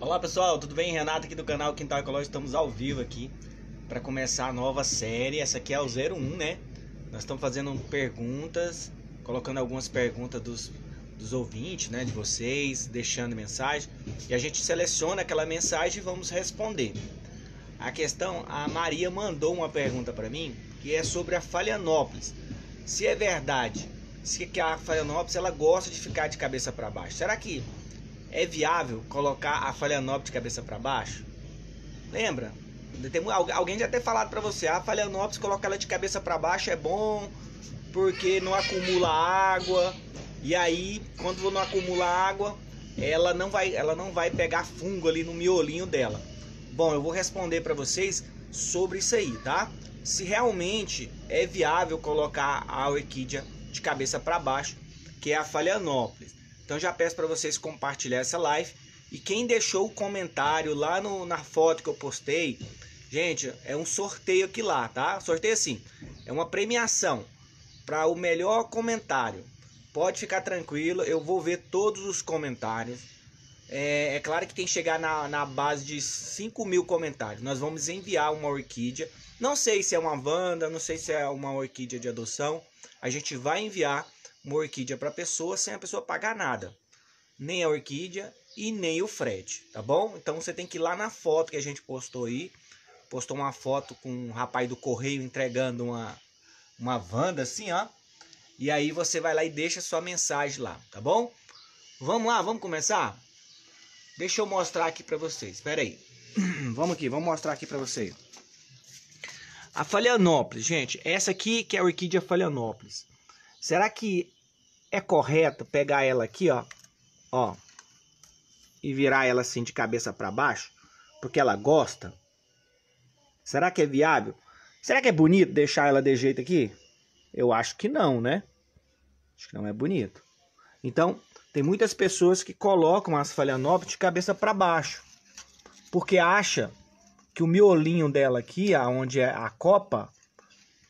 Olá pessoal, tudo bem? Renato aqui do canal Quintal Ecológico, estamos ao vivo aqui para começar a nova série. Essa aqui é o 01, né? Nós estamos fazendo perguntas, colocando algumas perguntas dos, dos ouvintes, né? De vocês, deixando mensagem e a gente seleciona aquela mensagem e vamos responder. A questão, a Maria mandou uma pergunta para mim que é sobre a Falianópolis. Se é verdade, se que a Falianópolis ela gosta de ficar de cabeça para baixo, será que é viável colocar a Falianópolis de cabeça para baixo? Lembra? Tem, alguém já ter falado para você, a Falianópolis colocar ela de cabeça para baixo é bom porque não acumula água. E aí, quando não acumula água, ela não vai, ela não vai pegar fungo ali no miolinho dela. Bom, eu vou responder para vocês sobre isso aí, tá? Se realmente é viável colocar a orquídea de cabeça para baixo, que é a Falianópolis. Então já peço para vocês compartilhar essa live e quem deixou o comentário lá no, na foto que eu postei, gente, é um sorteio aqui lá, tá? Sorteio assim, é uma premiação para o melhor comentário. Pode ficar tranquilo, eu vou ver todos os comentários. É, é claro que tem que chegar na, na base de 5 mil comentários. Nós vamos enviar uma orquídea. Não sei se é uma vanda, não sei se é uma orquídea de adoção. A gente vai enviar uma orquídea para a pessoa sem a pessoa pagar nada. Nem a orquídea e nem o frete, tá bom? Então você tem que ir lá na foto que a gente postou aí. Postou uma foto com um rapaz do correio entregando uma, uma vanda assim, ó. E aí você vai lá e deixa sua mensagem lá, tá bom? Vamos lá, vamos começar? Deixa eu mostrar aqui para vocês. Espera aí. vamos aqui, vamos mostrar aqui para vocês. A Falianópolis, gente, essa aqui que é a orquídea Falianópolis. Será que é correto pegar ela aqui, ó, ó, e virar ela assim de cabeça para baixo, porque ela gosta? Será que é viável? Será que é bonito deixar ela de jeito aqui? Eu acho que não, né? Acho que não é bonito. Então, tem muitas pessoas que colocam as falhanópolis de cabeça para baixo, porque acha que o miolinho dela aqui, aonde é a copa,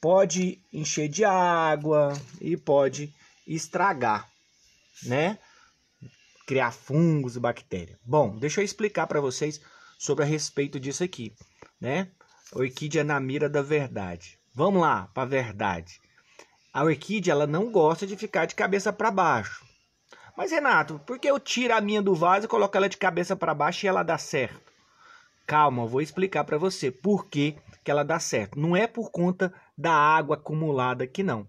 pode encher de água e pode estragar, né? Criar fungos e bactérias. Bom, deixa eu explicar para vocês sobre a respeito disso aqui, né? Orquídea na mira da verdade. Vamos lá para a verdade. A orquídea ela não gosta de ficar de cabeça para baixo. Mas Renato, por que eu tiro a minha do vaso e coloco ela de cabeça para baixo e ela dá certo? Calma, eu vou explicar para você por que, que ela dá certo. Não é por conta da água acumulada aqui não.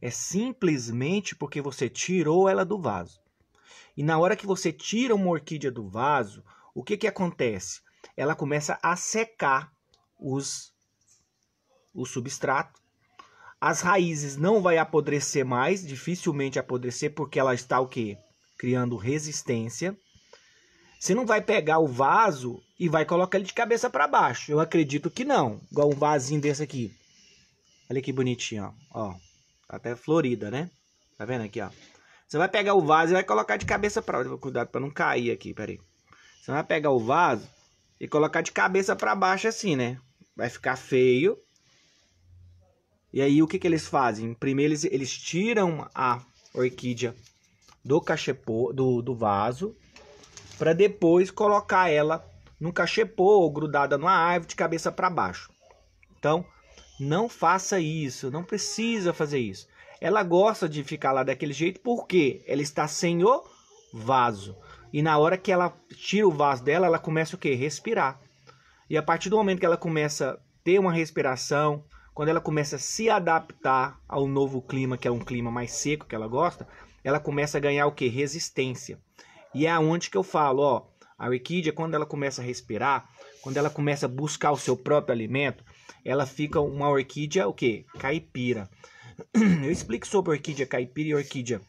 É simplesmente porque você tirou ela do vaso. E na hora que você tira uma orquídea do vaso, o que, que acontece? Ela começa a secar os, o substrato. As raízes não vai apodrecer mais, dificilmente apodrecer, porque ela está o quê? Criando resistência. Você não vai pegar o vaso e vai colocar ele de cabeça para baixo. Eu acredito que não. Igual um vasinho desse aqui. Olha que bonitinho, ó. ó. Tá até florida, né? Tá vendo aqui, ó? Você vai pegar o vaso e vai colocar de cabeça para baixo. Cuidado para não cair aqui, peraí. Você vai pegar o vaso e colocar de cabeça para baixo assim, né? Vai ficar feio. E aí o que que eles fazem? Primeiro eles, eles tiram a orquídea do cachepô, do, do vaso, para depois colocar ela no cachepô ou grudada numa árvore de cabeça para baixo. Então, não faça isso, não precisa fazer isso. Ela gosta de ficar lá daquele jeito porque ela está sem o vaso. E na hora que ela tira o vaso dela, ela começa o quê? Respirar. E a partir do momento que ela começa a ter uma respiração, quando ela começa a se adaptar ao novo clima, que é um clima mais seco que ela gosta, ela começa a ganhar o que? Resistência. E é aonde que eu falo, ó, a orquídea, quando ela começa a respirar, quando ela começa a buscar o seu próprio alimento, ela fica uma orquídea o que? Caipira. Eu explico sobre orquídea caipira e orquídea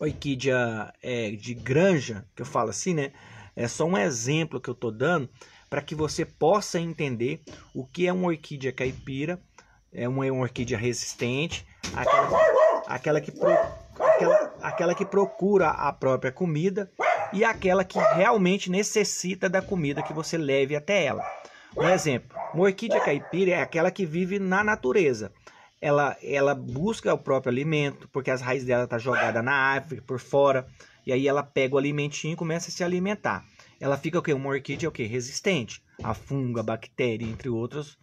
orquídea é, de granja, que eu falo assim, né? É só um exemplo que eu tô dando para que você possa entender o que é uma orquídea caipira, é uma, uma orquídea resistente, aquela, aquela, que aquela que procura a própria comida e aquela que realmente necessita da comida que você leve até ela. Um exemplo, uma orquídea caipira é aquela que vive na natureza. Ela, ela busca o próprio alimento, porque as raízes dela estão tá jogadas na árvore, por fora, e aí ela pega o alimentinho e começa a se alimentar. ela fica o quê? Uma orquídea o quê? Resistente a fungo, a bactéria, entre outros,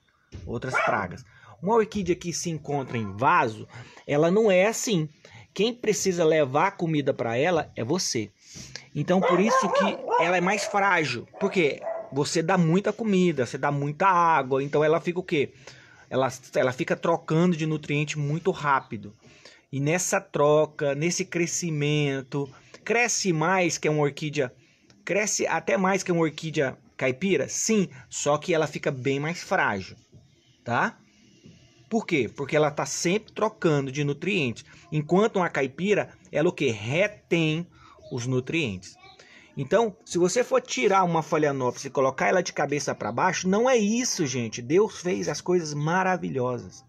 outras pragas. Uma orquídea que se encontra em vaso, ela não é assim. Quem precisa levar comida para ela é você. Então por isso que ela é mais frágil, porque você dá muita comida, você dá muita água, então ela fica o quê? Ela, ela fica trocando de nutriente muito rápido. E nessa troca, nesse crescimento, cresce mais que uma orquídea, cresce até mais que uma orquídea caipira? Sim, só que ela fica bem mais frágil, tá? Por quê? Porque ela está sempre trocando de nutrientes. Enquanto uma caipira, ela o que? Retém os nutrientes. Então, se você for tirar uma phalaenopsis e colocar ela de cabeça para baixo, não é isso, gente. Deus fez as coisas maravilhosas.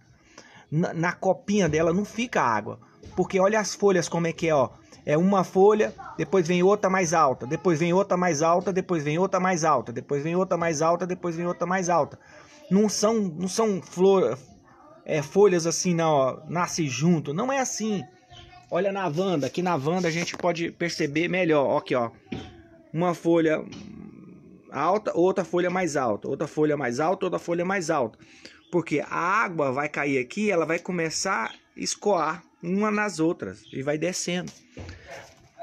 Na, na, copinha dela não fica água, porque olha as folhas como é que é, ó. É uma folha, depois vem outra mais alta, depois vem outra mais alta, depois vem outra mais alta, depois vem outra mais alta, depois vem outra mais alta. Não são, não são flor, é, folhas assim, não, ó, nasce junto. Não é assim. Olha na Wanda, aqui na Wanda a gente pode perceber melhor. Aqui, ó uma folha alta, outra folha mais alta, outra folha mais alta, outra folha mais alta. Porque a água vai cair aqui, ela vai começar a escoar uma nas outras e vai descendo.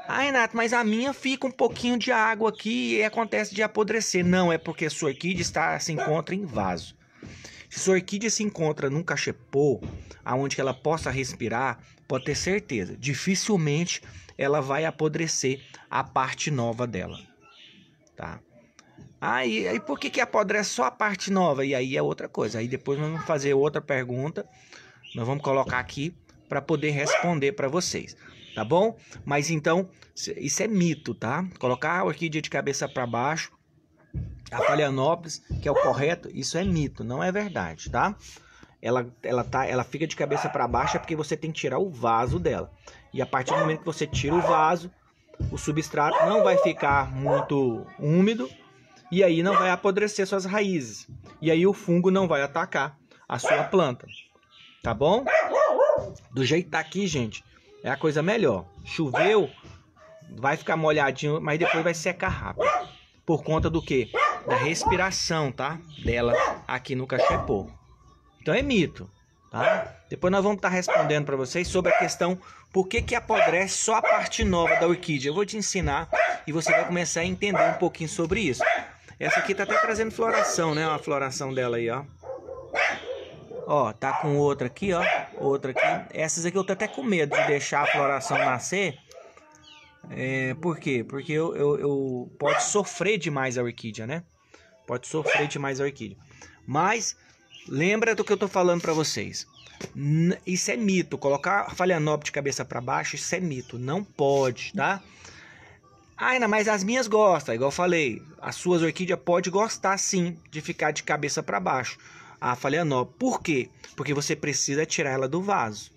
Ah, Renato, mas a minha fica um pouquinho de água aqui e acontece de apodrecer. Não, é porque a sua orquídea está, se encontra em vaso. Se sua orquídea se encontra num cachepô, aonde ela possa respirar, pode ter certeza, dificilmente ela vai apodrecer a parte nova dela, tá? Aí, aí por que que apodrece só a parte nova? E aí é outra coisa. Aí depois nós vamos fazer outra pergunta. Nós vamos colocar aqui para poder responder para vocês, tá bom? Mas então, isso é mito, tá? Colocar a orquídea de cabeça para baixo, a Phalaenopsis, que é o correto, isso é mito, não é verdade, tá? Ela, ela, tá, ela fica de cabeça para baixo é porque você tem que tirar o vaso dela. E a partir do momento que você tira o vaso, o substrato não vai ficar muito úmido e aí não vai apodrecer suas raízes. E aí o fungo não vai atacar a sua planta. Tá bom? Do jeito que tá aqui, gente, é a coisa melhor. Choveu, vai ficar molhadinho, mas depois vai secar rápido. Por conta do que? Da respiração, tá? Dela aqui no cachepô. Então é mito. Tá? Depois nós vamos estar tá respondendo para vocês sobre a questão por que, que apodrece só a parte nova da orquídea. Eu vou te ensinar e você vai começar a entender um pouquinho sobre isso. Essa aqui tá até trazendo floração, né? A floração dela aí, ó. Ó, tá com outra aqui, ó. Outra aqui. Essas aqui eu tô até com medo de deixar a floração nascer. É, por quê? Porque eu, eu, eu pode sofrer demais a orquídea, né? Pode sofrer demais a orquídea. Mas Lembra do que eu tô falando para vocês. Isso é mito. Colocar Phalaenopsis de cabeça para baixo, isso é mito. Não pode, tá? Ainda mas as minhas gostam, igual eu falei. As suas orquídeas pode gostar sim de ficar de cabeça para baixo. A Phalaenopsis. Por quê? Porque você precisa tirar ela do vaso.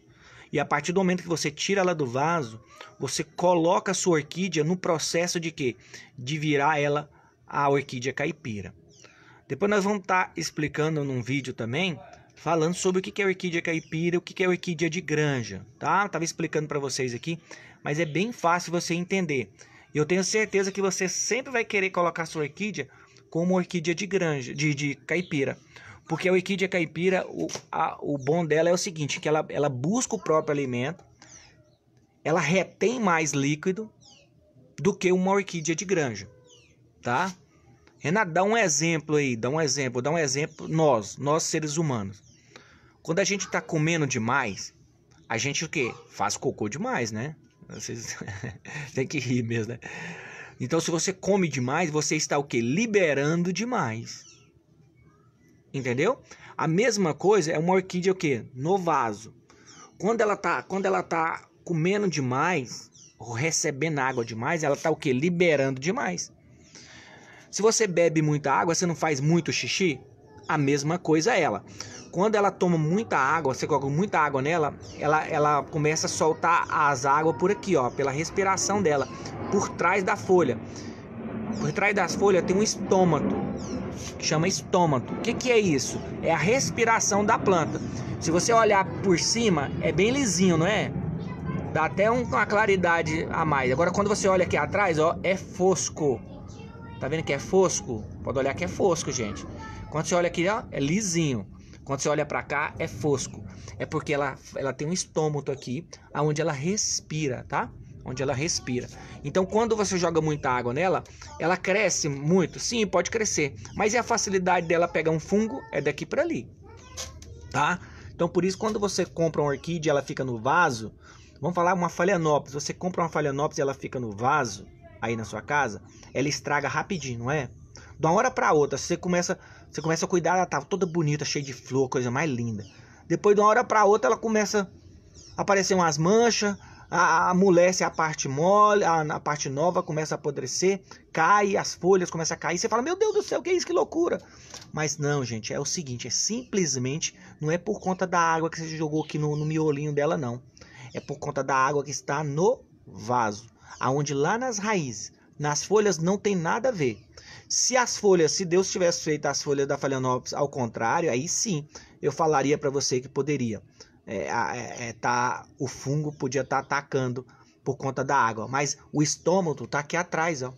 E a partir do momento que você tira ela do vaso, você coloca a sua orquídea no processo de quê? De virar ela a orquídea caipira. Depois nós vamos estar tá explicando num vídeo também, falando sobre o que é orquídea caipira, o que é orquídea de granja, tá? Tava explicando para vocês aqui, mas é bem fácil você entender. Eu tenho certeza que você sempre vai querer colocar sua orquídea como orquídea de granja, de, de caipira. Porque a orquídea caipira, o, a, o bom dela é o seguinte, que ela, ela busca o próprio alimento, ela retém mais líquido do que uma orquídea de granja, tá? Renato, dá um exemplo aí, dá um exemplo, dá um exemplo, nós, nós seres humanos. Quando a gente está comendo demais, a gente o quê? Faz cocô demais, né? Vocês tem que rir mesmo, né? Então, se você come demais, você está o quê? Liberando demais. Entendeu? A mesma coisa é uma orquídea o quê? No vaso. Quando ela tá, quando ela tá comendo demais, ou recebendo água demais, ela tá o quê? Liberando demais. Se você bebe muita água, você não faz muito xixi? A mesma coisa ela. Quando ela toma muita água, você coloca muita água nela, ela, ela começa a soltar as águas por aqui, ó, pela respiração dela, por trás da folha. Por trás das folhas tem um estômago, que chama estômago. O que, que é isso? É a respiração da planta. Se você olhar por cima, é bem lisinho, não é? Dá até uma claridade a mais. Agora, quando você olha aqui atrás, ó, é fosco Tá vendo que é fosco? Pode olhar que é fosco, gente. Quando você olha aqui, ó, é lisinho. Quando você olha para cá, é fosco. É porque ela, ela tem um estômago aqui, aonde ela respira, tá? Onde ela respira. Então, quando você joga muita água nela, ela cresce muito. Sim, pode crescer. Mas e a facilidade dela pegar um fungo? É daqui para ali, tá? Então, por isso, quando você compra uma orquídea, ela fica no vaso. Vamos falar uma phalaenopsis. Você compra uma phalaenopsis e ela fica no vaso aí na sua casa, ela estraga rapidinho, não é? De uma hora para outra, você começa, você começa a cuidar, ela tá toda bonita, cheia de flor, coisa mais linda. Depois de uma hora para outra, ela começa a aparecer umas manchas, a, amolece a parte mole, a, a, parte nova começa a apodrecer, cai, as folhas começam a cair. Você fala, meu Deus do céu, que é isso? Que loucura! Mas não, gente, é o seguinte: é simplesmente, não é por conta da água que você jogou aqui no, no miolinho dela, não. É por conta da água que está no vaso aonde lá nas raízes, nas folhas não tem nada a ver. Se as folhas, se Deus tivesse feito as folhas da Phalaenopsis ao contrário, aí sim eu falaria para você que poderia. É, é, é, tá, o fungo podia estar tá atacando por conta da água, mas o estômago tá aqui atrás, ó.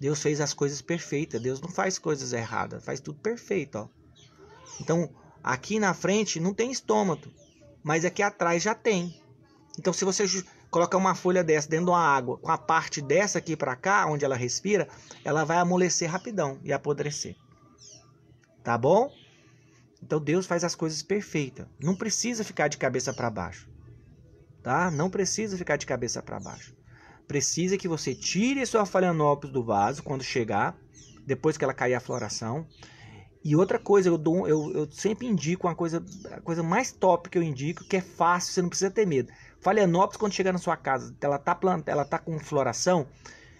Deus fez as coisas perfeitas. Deus não faz coisas erradas, faz tudo perfeito, ó. Então, aqui na frente não tem estômago, mas aqui atrás já tem. Então, se você colocar uma folha dessa dentro de uma água, com a parte dessa aqui para cá, onde ela respira, ela vai amolecer rapidão e apodrecer. Tá bom? Então Deus faz as coisas perfeitas. Não precisa ficar de cabeça para baixo. Tá? Não precisa ficar de cabeça para baixo. Precisa que você tire sua phalaenopsis do vaso quando chegar, depois que ela cair a floração. E outra coisa, eu, dou, eu, eu sempre indico uma coisa, a coisa mais top que eu indico, que é fácil, você não precisa ter medo. Phalaenopsis, quando chega na sua casa, ela tá planta, ela tá com floração,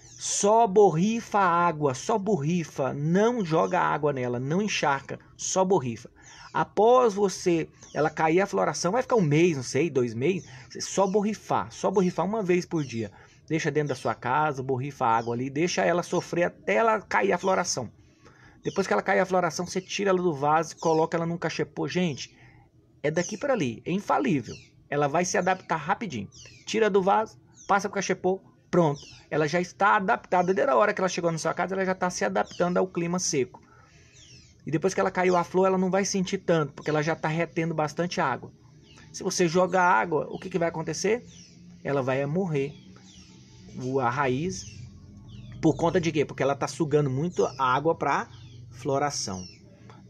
só borrifa água, só borrifa, não joga água nela, não encharca, só borrifa. Após você, ela cair a floração, vai ficar um mês, não sei, dois meses, só borrifar, só borrifar uma vez por dia. Deixa dentro da sua casa, borrifa água ali, deixa ela sofrer até ela cair a floração. Depois que ela cair a floração, você tira ela do vaso coloca ela num cachepô. Gente, é daqui para ali, é infalível ela vai se adaptar rapidinho. Tira do vaso, passa para o cachepô, pronto. Ela já está adaptada. Desde a hora que ela chegou na sua casa, ela já está se adaptando ao clima seco. E depois que ela caiu a flor, ela não vai sentir tanto, porque ela já está retendo bastante água. Se você jogar água, o que, que vai acontecer? Ela vai morrer. A raiz, por conta de quê? Porque ela está sugando muito água para floração.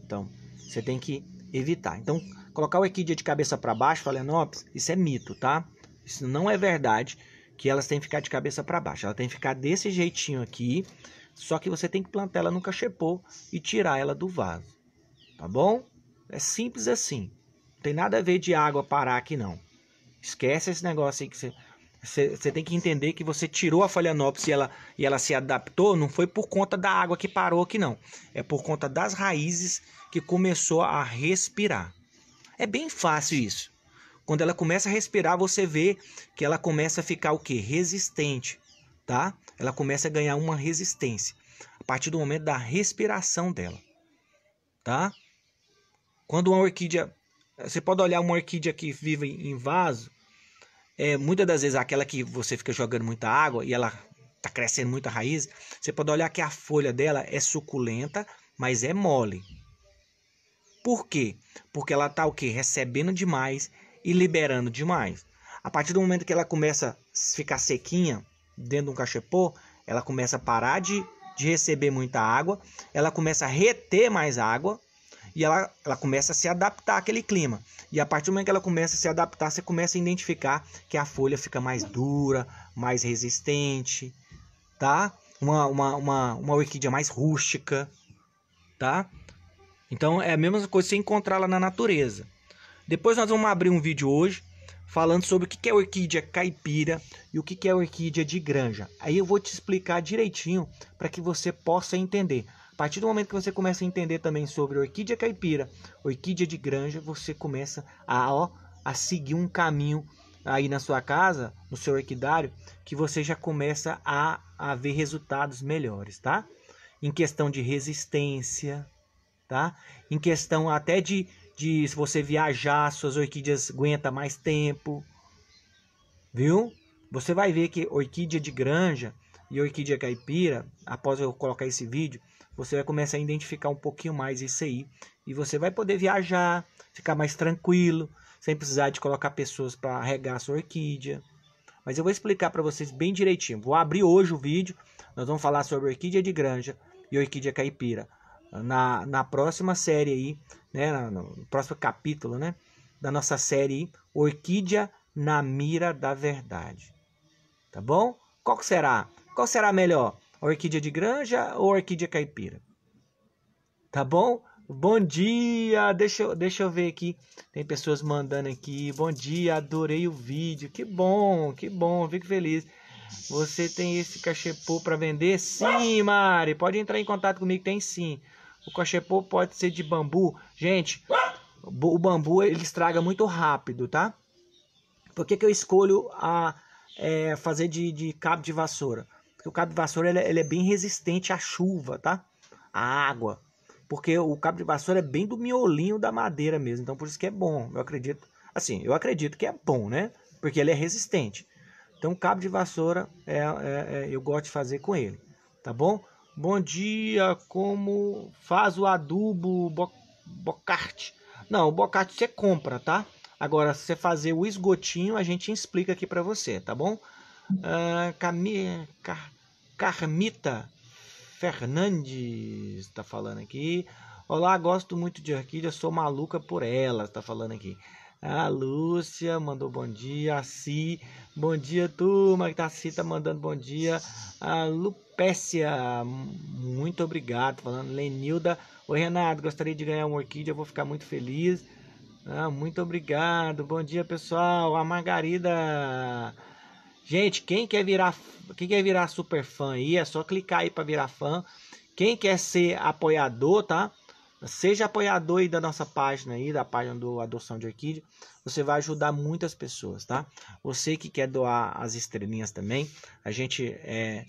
Então, você tem que evitar. Então, Colocar o equídea de cabeça para baixo, Phalaenopsis, isso é mito, tá? Isso não é verdade que elas têm que ficar de cabeça para baixo. Ela tem que ficar desse jeitinho aqui, só que você tem que plantar ela no cachepô e tirar ela do vaso, tá bom? É simples assim. Não tem nada a ver de água parar aqui não. Esquece esse negócio aí que você você, tem que entender que você tirou a Phalaenopsis e ela, e ela se adaptou, não foi por conta da água que parou aqui não. É por conta das raízes que começou a respirar. É bem fácil isso. Quando ela começa a respirar, você vê que ela começa a ficar o que? Resistente, tá? Ela começa a ganhar uma resistência a partir do momento da respiração dela, tá? Quando uma orquídea, você pode olhar uma orquídea que vive em vaso, é, muitas das vezes aquela que você fica jogando muita água e ela tá crescendo muita raiz, você pode olhar que a folha dela é suculenta, mas é mole. Por quê? Porque ela está o quê? Recebendo demais e liberando demais. A partir do momento que ela começa a ficar sequinha dentro de um cachepô, ela começa a parar de, de receber muita água, ela começa a reter mais água e ela, ela começa a se adaptar àquele clima. E a partir do momento que ela começa a se adaptar, você começa a identificar que a folha fica mais dura, mais resistente, tá? Uma, uma, uma, uma orquídea mais rústica, tá? Então é a mesma coisa você encontrar lá na natureza. Depois nós vamos abrir um vídeo hoje falando sobre o que é orquídea caipira e o que é orquídea de granja. Aí eu vou te explicar direitinho para que você possa entender. A partir do momento que você começa a entender também sobre orquídea caipira, orquídea de granja, você começa a, ó, a seguir um caminho aí na sua casa, no seu orquidário, que você já começa a, a ver resultados melhores, tá? Em questão de resistência, tá? Em questão até de, de se você viajar, suas orquídeas aguentam mais tempo, viu? Você vai ver que orquídea de granja, e orquídea caipira, após eu colocar esse vídeo, você vai começar a identificar um pouquinho mais isso aí. E você vai poder viajar, ficar mais tranquilo, sem precisar de colocar pessoas para regar a sua orquídea. Mas eu vou explicar para vocês bem direitinho. Vou abrir hoje o vídeo. Nós vamos falar sobre orquídea de granja e orquídea caipira. Na, na próxima série aí, né, no próximo capítulo, né, da nossa série Orquídea na mira da verdade. Tá bom? Qual será? Qual será melhor? Orquídea de granja ou orquídea caipira? Tá bom? Bom dia! Deixa eu, deixa eu ver aqui. Tem pessoas mandando aqui. Bom dia, adorei o vídeo. Que bom, que bom, fico feliz. Você tem esse cachepô para vender? Sim, Mari. Pode entrar em contato comigo, tem sim. O cachepô pode ser de bambu. Gente, o bambu ele estraga muito rápido, tá? Por que, que eu escolho a, é, fazer de, de cabo de vassoura? Porque o cabo de vassoura ele, ele é bem resistente à chuva, tá? À água. Porque o cabo de vassoura é bem do miolinho da madeira mesmo. Então por isso que é bom. Eu acredito. Assim, eu acredito que é bom, né? Porque ele é resistente. Então, cabo de vassoura é, é, é, eu gosto de fazer com ele, tá bom? Bom dia, como faz o adubo bo, bocarte? Não, o bocarte você compra, tá? Agora, se você fazer o esgotinho, a gente explica aqui para você, tá bom? Uh, Cami, Car, Carmita Fernandes está falando aqui. Olá, gosto muito de orquídea, sou maluca por elas, está falando aqui. A Lúcia mandou bom dia. A Si, bom dia, turma. Que tá, a Si tá mandando bom dia. A Lupécia, muito obrigado. Falando, Lenilda. Oi, Renato, gostaria de ganhar uma orquídea, vou ficar muito feliz. Ah, muito obrigado. Bom dia, pessoal. A Margarida. Gente, quem quer virar, quem quer virar super fã aí, é só clicar aí para virar fã. Quem quer ser apoiador, tá? Seja apoiador aí da nossa página aí, da página do Adoção de Orquídea. Você vai ajudar muitas pessoas, tá? Você que quer doar as estrelinhas também. A gente é,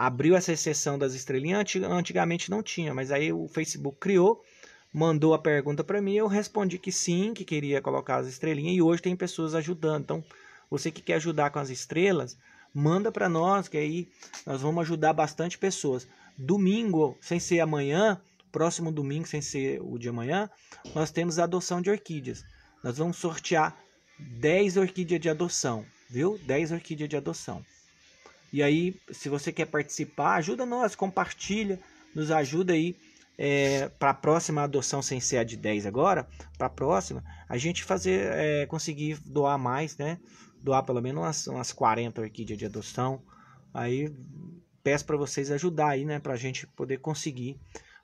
abriu essa exceção das estrelinhas. Antigamente não tinha, mas aí o Facebook criou, mandou a pergunta para mim. Eu respondi que sim, que queria colocar as estrelinhas. E hoje tem pessoas ajudando. Então, você que quer ajudar com as estrelas, manda para nós, que aí nós vamos ajudar bastante pessoas. Domingo, sem ser amanhã próximo domingo, sem ser o de amanhã, nós temos a adoção de orquídeas. Nós vamos sortear 10 orquídeas de adoção, viu? 10 orquídeas de adoção. E aí, se você quer participar, ajuda nós, compartilha, nos ajuda aí é, para a próxima adoção, sem ser a de 10 agora, para a próxima, a gente fazer, é, conseguir doar mais, né? Doar pelo menos umas, umas 40 orquídeas de adoção. Aí peço para vocês ajudar aí, né? Para a gente poder conseguir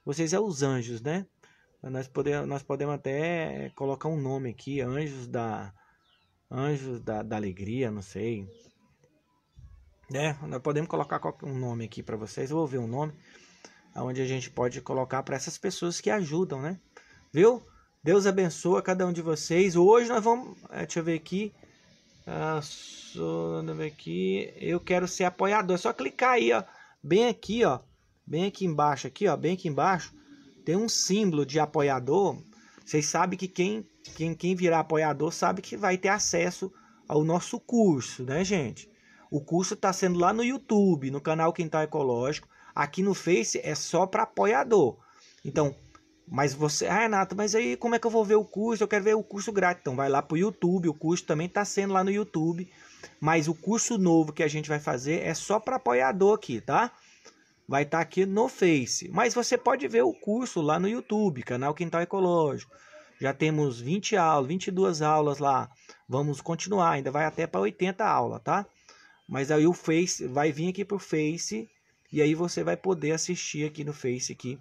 vocês é os anjos, né? Nós podemos, nós podemos até colocar um nome aqui, anjos da anjos da, da alegria, não sei. Né? nós podemos colocar um nome aqui para vocês. Eu vou ver um nome onde a gente pode colocar para essas pessoas que ajudam, né? Viu? Deus abençoa cada um de vocês. Hoje nós vamos, é, deixa eu ver aqui. Ah, só, deixa eu ver aqui. Eu quero ser apoiador. É só clicar aí, ó, bem aqui, ó Bem aqui embaixo, aqui, ó, bem aqui embaixo, tem um símbolo de apoiador. Vocês sabem que quem, quem, quem virar apoiador sabe que vai ter acesso ao nosso curso, né, gente? O curso está sendo lá no YouTube, no canal Quintal Ecológico. Aqui no Face é só para apoiador. Então, mas você, ah, Renato, mas aí como é que eu vou ver o curso? Eu quero ver o curso grátis. Então, vai lá para o YouTube. O curso também está sendo lá no YouTube. Mas o curso novo que a gente vai fazer é só para apoiador aqui, tá? vai estar tá aqui no Face. Mas você pode ver o curso lá no YouTube, canal Quintal Ecológico. Já temos 20 aulas, 22 aulas lá. Vamos continuar, ainda vai até para 80 aulas, tá? Mas aí o Face vai vir aqui pro Face e aí você vai poder assistir aqui no Face aqui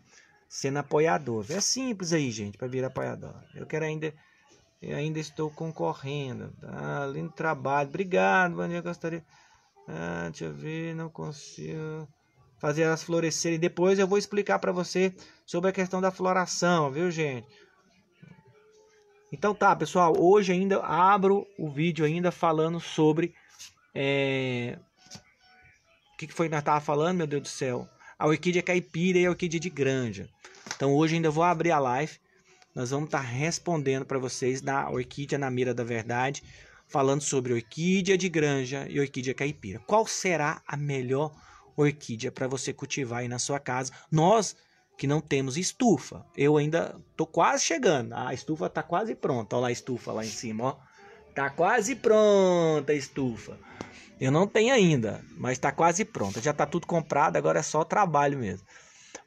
sendo apoiador. É simples aí, gente, para virar apoiador. Eu quero ainda eu ainda estou concorrendo. Tá? Lindo trabalho. Obrigado, Vânia. Gostaria. Ah, deixa eu ver, não consigo fazer elas florescerem. Depois eu vou explicar para você sobre a questão da floração, viu, gente? Então tá, pessoal, hoje ainda abro o vídeo ainda falando sobre é... o que, foi que nós tava falando, meu Deus do céu? A orquídea caipira e a orquídea de granja. Então hoje ainda vou abrir a live. Nós vamos estar tá respondendo para vocês na orquídea na mira da verdade, falando sobre orquídea de granja e orquídea caipira. Qual será a melhor orquídea para você cultivar aí na sua casa. Nós que não temos estufa, eu ainda tô quase chegando. A estufa tá quase pronta. Olha lá a estufa lá em cima, ó. Tá quase pronta a estufa. Eu não tenho ainda, mas tá quase pronta. Já tá tudo comprado, agora é só trabalho mesmo.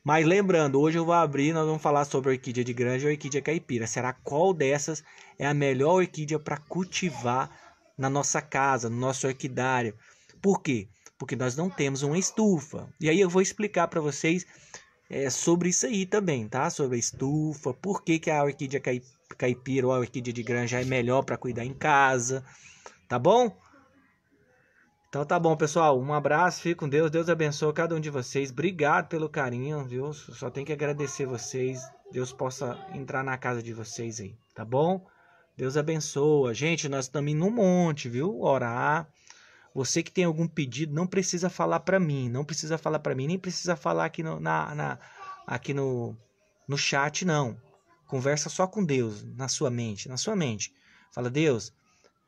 Mas lembrando, hoje eu vou abrir, nós vamos falar sobre orquídea de granja e orquídea caipira. Será qual dessas é a melhor orquídea para cultivar na nossa casa, no nosso orquidário? Por quê? Porque nós não temos uma estufa. E aí eu vou explicar para vocês é, sobre isso aí também, tá? Sobre a estufa, por que, que a orquídea caipira ou a orquídea de granja é melhor para cuidar em casa, tá bom? Então tá bom, pessoal. Um abraço, fique com Deus. Deus abençoe cada um de vocês. Obrigado pelo carinho, viu? Só tenho que agradecer vocês. Deus possa entrar na casa de vocês aí, tá bom? Deus abençoa. Gente, nós estamos indo um monte, viu? Orar. Você que tem algum pedido, não precisa falar para mim, não precisa falar para mim, nem precisa falar aqui no, na, na, aqui no, no chat, não. Conversa só com Deus, na sua mente, na sua mente. Fala, Deus,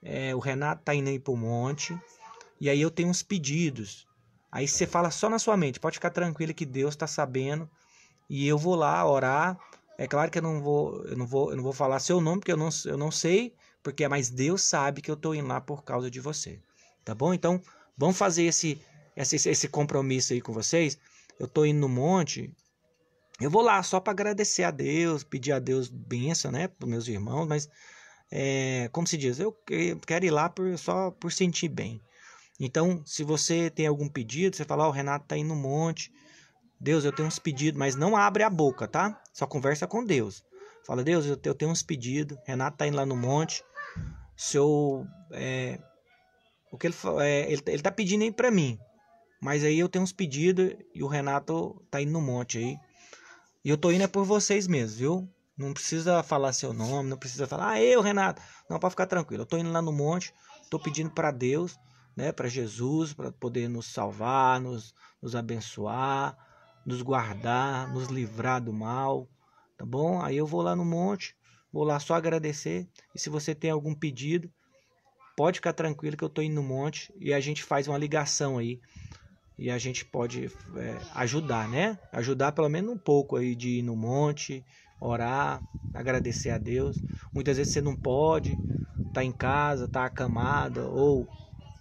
é, o Renato tá indo aí pro monte, e aí eu tenho uns pedidos. Aí você fala só na sua mente, pode ficar tranquilo que Deus está sabendo e eu vou lá orar. É claro que eu não vou, eu não vou, eu não vou falar seu nome porque eu não, eu não sei, porque mas Deus sabe que eu estou indo lá por causa de você. Tá bom? Então, vamos fazer esse esse, esse compromisso aí com vocês. Eu estou indo no monte, eu vou lá só para agradecer a Deus, pedir a Deus bênção, né, para meus irmãos, mas é, como se diz, eu quero ir lá por, só por sentir bem. Então, se você tem algum pedido, você fala, ó, oh, o Renato tá indo no monte. Deus, eu tenho uns pedidos, mas não abre a boca, tá? Só conversa com Deus. Fala, Deus, eu tenho uns pedidos. Renato tá indo lá no monte. Seu, é, o que ele, é, ele, ele tá pedindo aí pra mim. Mas aí eu tenho uns pedidos e o Renato tá indo no monte aí. E eu tô indo é por vocês mesmo, viu? Não precisa falar seu nome, não precisa falar, ah, eu, Renato. Não, pode ficar tranquilo. Eu tô indo lá no monte, tô pedindo para Deus né, para Jesus, para poder nos salvar, nos, nos abençoar, nos guardar, nos livrar do mal, tá bom? Aí eu vou lá no monte, vou lá só agradecer. E se você tem algum pedido, pode ficar tranquilo que eu estou indo no monte e a gente faz uma ligação aí. E a gente pode é, ajudar, né? Ajudar pelo menos um pouco aí de ir no monte, orar, agradecer a Deus. Muitas vezes você não pode, tá em casa, tá acamada ou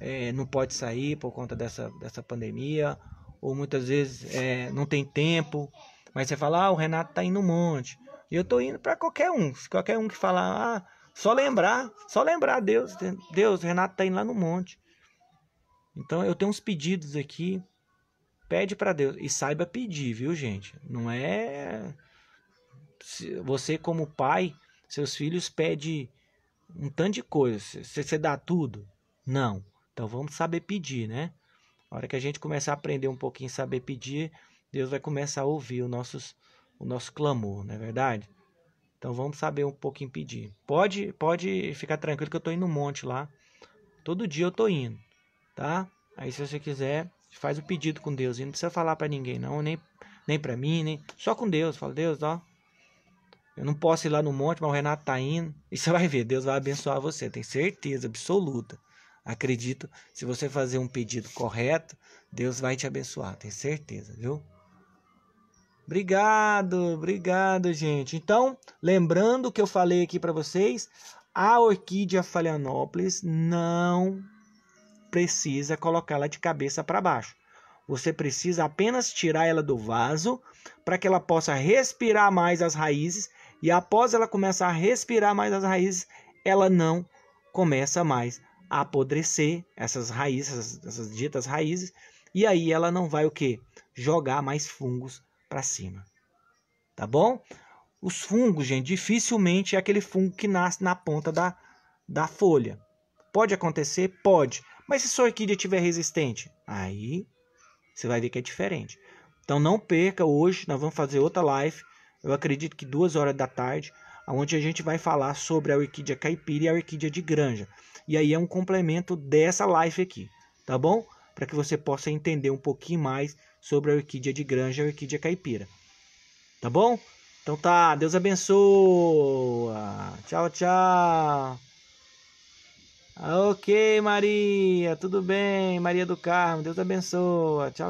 é, não pode sair por conta dessa, dessa pandemia, ou muitas vezes é, não tem tempo, mas você fala, ah, o Renato tá indo no monte. E eu tô indo para qualquer um. Qualquer um que falar, ah, só lembrar, só lembrar Deus, Deus, Renato tá indo lá no monte. Então eu tenho uns pedidos aqui. Pede para Deus e saiba pedir, viu, gente? Não é você como pai, seus filhos pede um tanto de coisa. Você, você dá tudo? Não. Então vamos saber pedir, né? A hora que a gente começar a aprender um pouquinho saber pedir, Deus vai começar a ouvir o, nossos, o nosso clamor, não é verdade? Então vamos saber um pouquinho pedir. Pode, pode ficar tranquilo que eu estou indo no monte lá. Todo dia eu estou indo, tá? Aí se você quiser, faz o pedido com Deus. E não precisa falar para ninguém não, nem, nem para mim, nem só com Deus. Fala, Deus, ó, eu não posso ir lá no monte, mas o Renato tá indo. E você vai ver, Deus vai abençoar você, tem certeza absoluta. Acredito, se você fazer um pedido correto, Deus vai te abençoar, tenho certeza, viu? Obrigado, obrigado, gente. Então, lembrando que eu falei aqui para vocês, a orquídea Phalaenopsis não precisa colocá-la de cabeça para baixo. Você precisa apenas tirar ela do vaso para que ela possa respirar mais as raízes e após ela começar a respirar mais as raízes, ela não começa mais apodrecer essas raízes, essas, essas ditas raízes, e aí ela não vai o que? Jogar mais fungos para cima. Tá bom? Os fungos, gente, dificilmente é aquele fungo que nasce na ponta da, da folha. Pode acontecer? Pode. Mas se sua orquídea estiver resistente, aí você vai ver que é diferente. Então não perca hoje, nós vamos fazer outra live. Eu acredito que duas horas da tarde, onde a gente vai falar sobre a orquídea caipira e a orquídea de granja. E aí é um complemento dessa live aqui, tá bom? Para que você possa entender um pouquinho mais sobre a orquídea de granja e a orquídea caipira. Tá bom? Então tá, Deus abençoe. Tchau, tchau. Ok, Maria, tudo bem? Maria do Carmo, Deus abençoe. Tchau.